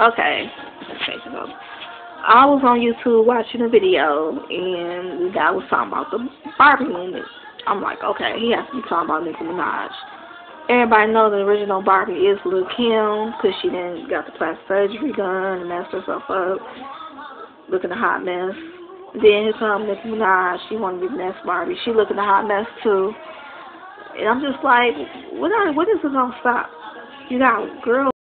Okay. I was on YouTube watching a video, and the guy was talking about the Barbie movie. I'm like, okay, he has to be talking about Nicki Minaj. Everybody knows the original Barbie is Lil Kim, because she then got the plastic surgery done and messed herself up, looking a hot mess. Then here comes Nicki Minaj. She wanted to be the next Barbie. She looking a hot mess too. And I'm just like, when, are, when is it gonna stop? You got girls.